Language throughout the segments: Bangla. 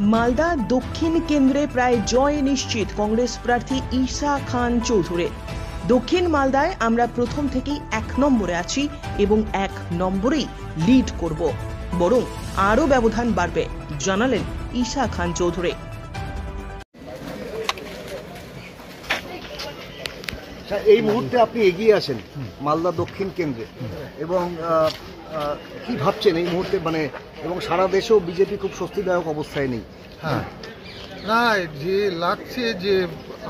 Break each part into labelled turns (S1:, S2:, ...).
S1: মালদা দক্ষিণ কেন্দ্রে প্রায় জয় নিশ্চিত কংগ্রেস প্রার্থী ঈশা খান চৌধুরী। দক্ষিণ মালদায় আমরা প্রথম থেকেই এক নম্বরে আছি এবং এক নম্বরেই লিড করব। বরং আরও ব্যবধান বাড়বে জানালেন ঈশা খান চৌধুরী।
S2: আচ্ছা, এই মুহূর্তে আপনি এগিয়ে আছেন মালদা দক্ষিণ কেন্দ্রে। এবং কি ভাবছেন এই মুহূর্তে? মানে এবং সারা দেশেও বিজেপি খুব স্বস্তিদায়ক অবস্থায় নেই।
S3: হ্যাঁ। না, যে লাগছে যে,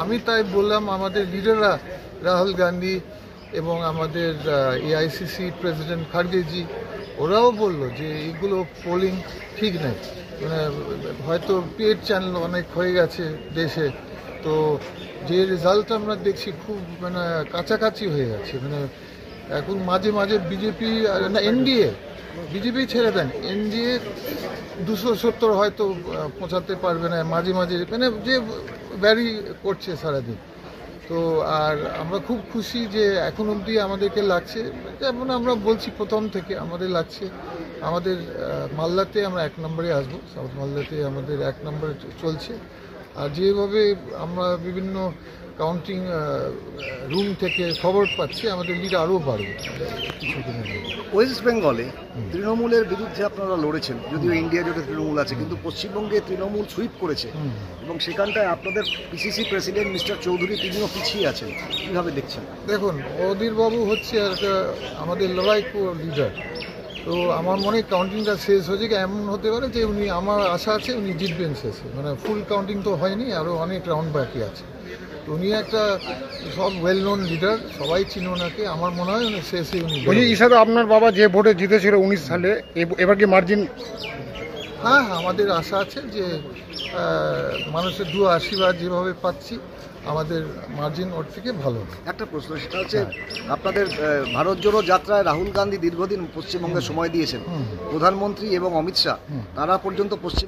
S3: আমি তাই বললাম আমাদের লিডাররা, রাহুল গান্ধী এবং আমাদের এআইসিসি প্রেসিডেন্ট খার্গেজি, ওরাও বলল যে এগুলো পোলিং ঠিক নেই। মানে হয়তো পেড চ্যানেল অনেক হয়ে গেছে দেশে, তো যে রেজাল্ট আমরা দেখছি খুব মানে কাছাকাছি হয়ে যাচ্ছে। মানে এখন মাঝে মাঝে বিজেপি না, এনডিএ, বিজেপি ছেড়ে দেন। এনডিএ দুশো সত্তর হয়তো পৌঁছাতে পারবে না, মাঝে মাঝে মানে যে ভ্যারি করছে সারাদিন। তো আর আমরা খুব খুশি যে এখন অবধি আমাদেরকে লাগছে, যেমন আমরা বলছি প্রথম থেকে আমাদের লাগছে। আমাদের মালদাতে আমরা এক নম্বরে আসব, সাউথ মালদাতে আমাদের এক নম্বরে চলছে। যেভাবে আমরা বিভিন্ন কাউন্টিং রুম থেকে খবর পাচ্ছি আমাদের লিড আরও বাড়বে। কিছুদিনের
S2: ওয়েস্ট বেঙ্গলে তৃণমূলের বিরুদ্ধে আপনারা লড়েছেন যদিও ইন্ডিয়া জোটে তৃণমূল আছে কিন্তু পশ্চিমবঙ্গে তৃণমূল সুইপ করেছে। এবং সেখানটায় আপনাদের পিসিসি প্রেসিডেন্ট মিস্টার চৌধুরী তিনিও পিছিয়ে আছেন। কীভাবে দেখছেন?
S3: দেখুন অধীরবাবু হচ্ছে একটা আমাদের লড়াইকো লিডার তো আমার মনে হয় কাউন্টিংটা শেষ হয়েছে কি এমন হতে পারে যে উনি আমার আশা আছে উনি জিতবেন শেষে। মানে ফুল কাউন্টিং তো হয়নি আরও অনেক রাউন্ড বাকি আছে। তো উনি একটা সব ওয়েল নোন লিডার সবাই চিনো ওনাকে। আমার মনে হয় উনি শেষে উনি
S4: হিসাবে আপনার বাবা যে ভোটে জিতেছিল উনিশ সালে এব- এবার কি মার্জিন
S3: হ্যাঁ হ্যাঁ আমাদের আশা আছে যে মানুষের দু আশীর্বাদ যেভাবে পাচ্ছি আমাদের মার্জিন ওর থেকে ভালো
S2: একটা প্রশ্ন সেটা হচ্ছে আপনাদের ভারত জোড়ো যাত্রায় রাহুল গান্ধী দীর্ঘদিন পশ্চিমবঙ্গে সময় দিয়েছেন। প্রধানমন্ত্রী এবং অমিত শাহ তারা পর্যন্ত পশ্চিম